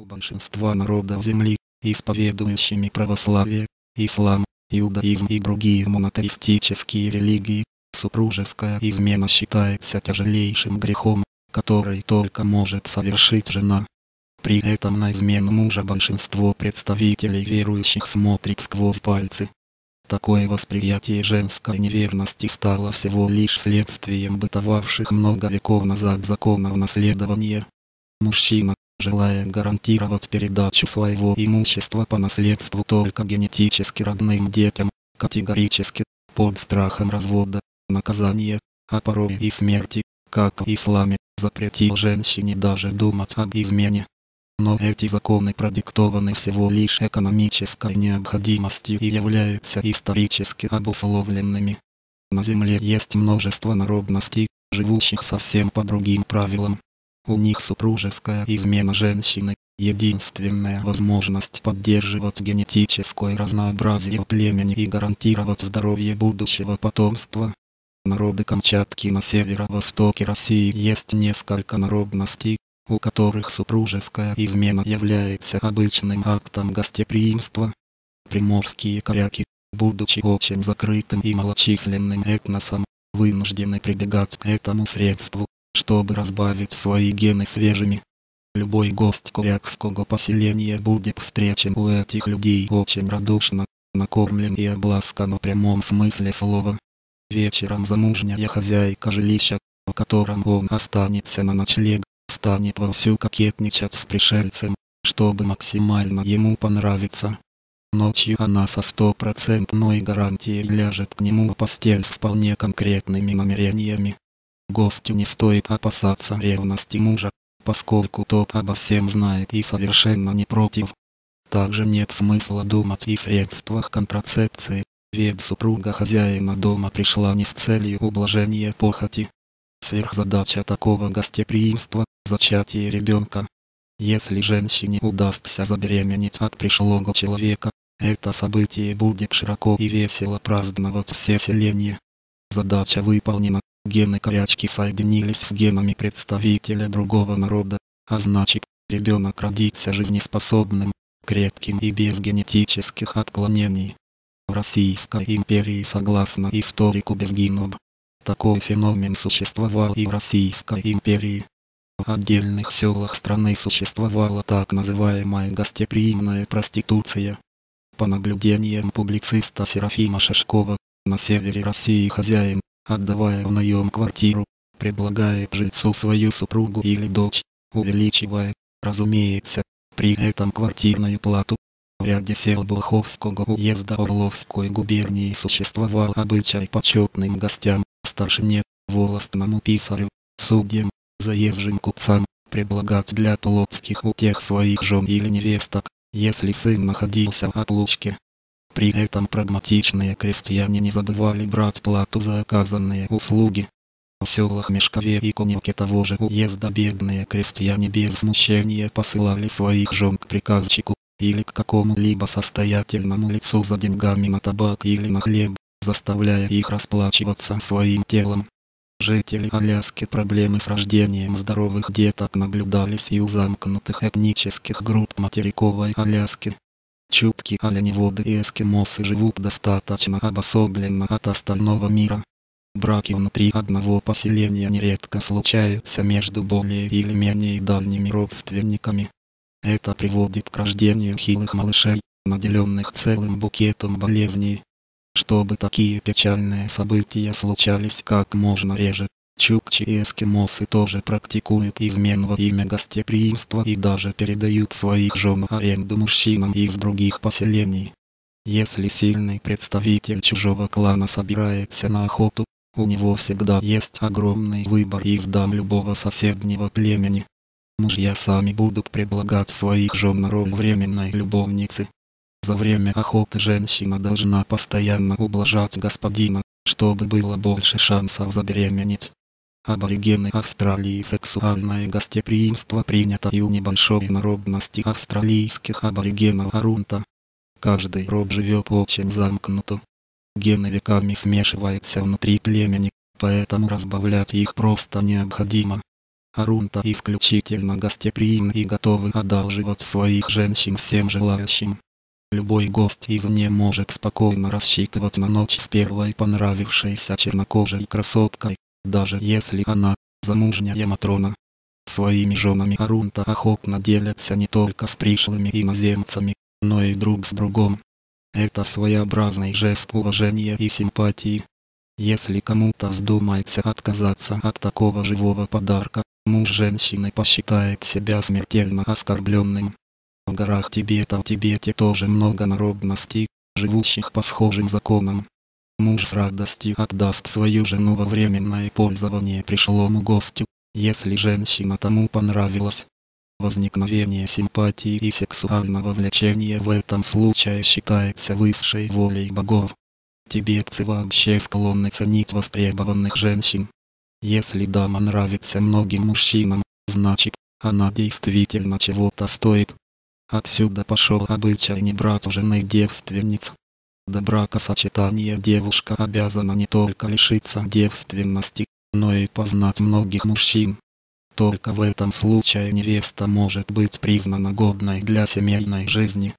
У большинства народов Земли, исповедующими православие, ислам, иудаизм и другие монотеистические религии, супружеская измена считается тяжелейшим грехом, который только может совершить жена. При этом на измену мужа большинство представителей верующих смотрит сквозь пальцы. Такое восприятие женской неверности стало всего лишь следствием бытовавших много веков назад законов наследования. Мужчина, желая гарантировать передачу своего имущества по наследству только генетически родным детям, категорически, под страхом развода, наказания, а порой и смерти, как в исламе, запретил женщине даже думать об измене. Но эти законы продиктованы всего лишь экономической необходимостью и являются исторически обусловленными. На Земле есть множество народностей, живущих совсем по другим правилам. У них супружеская измена женщины – единственная возможность поддерживать генетическое разнообразие племени и гарантировать здоровье будущего потомства. Народы Камчатки на северо-востоке России есть несколько народностей, у которых супружеская измена является обычным актом гостеприимства. Приморские коряки, будучи очень закрытым и малочисленным этносом, вынуждены прибегать к этому средству, чтобы разбавить свои гены свежими. Любой гость корякского поселения будет встречен у этих людей очень радушно, накормлен и обласкан в прямом смысле слова. Вечером замужняя хозяйка жилища, в котором он останется на ночлег, станет вовсю кокетничать с пришельцем, чтобы максимально ему понравиться. Ночью она со стопроцентной гарантией ляжет к нему в постель с вполне конкретными намерениями. Гостю не стоит опасаться ревности мужа, поскольку тот обо всем знает и совершенно не против. Также нет смысла думать и средствах контрацепции, ведь супруга хозяина дома пришла не с целью ублажения похоти. Сверхзадача такого гостеприимства – зачатие ребенка. Если женщине удастся забеременеть от пришлого человека, это событие будет широко и весело праздновать все селения. Задача выполнена, гены корячки соединились с генами представителя другого народа, а значит, ребенок родится жизнеспособным, крепким и без генетических отклонений. В Российской империи согласно историку Безгинов, такой феномен существовал и в Российской империи. В отдельных селах страны существовала так называемая гостеприимная проституция. По наблюдениям публициста Серафима Шашкова, на севере России хозяин, отдавая в наем квартиру, предлагает жильцу свою супругу или дочь, увеличивая, разумеется, при этом квартирную плату в ряде сел Блоховского уезда Орловской губернии существовал обычай почетным гостям, старшине, волостному писарю, судьям, заезжим купцам, предлагать для плотских утех своих жен или невесток, если сын находился в отлучке. При этом прагматичные крестьяне не забывали брать плату за оказанные услуги. В селах Мешкове и Коневке того же уезда бедные крестьяне без смущения посылали своих жен к приказчику, или к какому-либо состоятельному лицу за деньгами на табак или на хлеб, заставляя их расплачиваться своим телом. Жители Аляски проблемы с рождением здоровых деток наблюдались и у замкнутых этнических групп материковой Аляски. Чутки оленеводы и эскимосы живут достаточно обособленно от остального мира. Браки внутри одного поселения нередко случаются между более или менее дальними родственниками. Это приводит к рождению хилых малышей, наделенных целым букетом болезней. Чтобы такие печальные события случались как можно реже, чукчи и эскимосы тоже практикуют измену во имя гостеприимства и даже передают своих жен в аренду мужчинам из других поселений. Если сильный представитель чужого клана собирается на охоту, у него всегда есть огромный выбор из дам любого соседнего племени. Мужья сами будут предлагать своих жен роль временной любовницы. За время охоты женщина должна постоянно ублажать господина, чтобы было больше шансов забеременеть. Аборигены Австралии сексуальное гостеприимство принято и у небольшой народности австралийских аборигенов Арунта. Каждый род живет очень замкнуто. Гены веками смешиваются внутри племени, поэтому разбавлять их просто необходимо. Арунта исключительно гостеприимны и готовы одалживать своих женщин всем желающим. Любой гость извне может спокойно рассчитывать на ночь с первой понравившейся чернокожей красоткой, даже если она замужняя Матрона. Своими женами Арунта охотно делятся не только с пришлыми иноземцами, но и друг с другом. Это своеобразный жест уважения и симпатии. Если кому-то вздумается отказаться от такого живого подарка, муж женщины посчитает себя смертельно оскорбленным. В горах Тибета в Тибете тоже много народностей, живущих по схожим законам. Муж с радостью отдаст свою жену во временное пользование пришлому гостю, если женщина тому понравилась. Возникновение симпатии и сексуального влечения в этом случае считается высшей волей богов. Тибетцы вообще склонны ценить востребованных женщин. Если дама нравится многим мужчинам, значит, она действительно чего-то стоит. Отсюда пошел обычай не брать жены девственниц. До бракосочетания девушка обязана не только лишиться девственности, но и познать многих мужчин. Только в этом случае невеста может быть признана годной для семейной жизни.